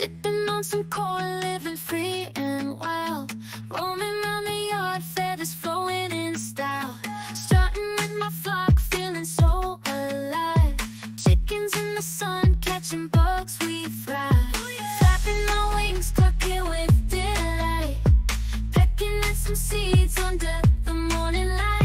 Sipping on some cold, living free and wild. Roaming around the yard, feathers flowing in style. Starting with my flock, feeling so alive. Chickens in the sun, catching bugs, we fry. Flapping our wings, clucking with delight. Pecking at some seeds under the morning light.